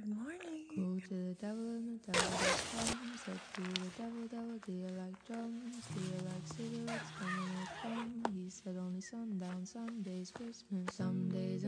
Good morning. Go to the devil and the devil comes. Up to the devil, devil, do you like drums? Do you like cigarettes coming with rum? He said only sundown, some days Christmas, some days